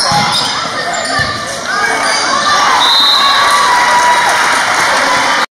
Thanks.